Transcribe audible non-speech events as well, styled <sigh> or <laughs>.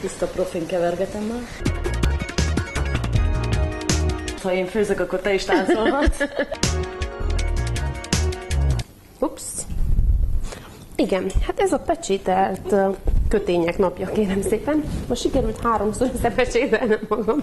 Tiszta profin kevergetem már. Ha én főzök, akkor te is táncolhatsz. <laughs> Ups. Igen, hát ez a pecsételt kötények napja, kérem szépen. Most sikerült háromszor összepecsételnem magam.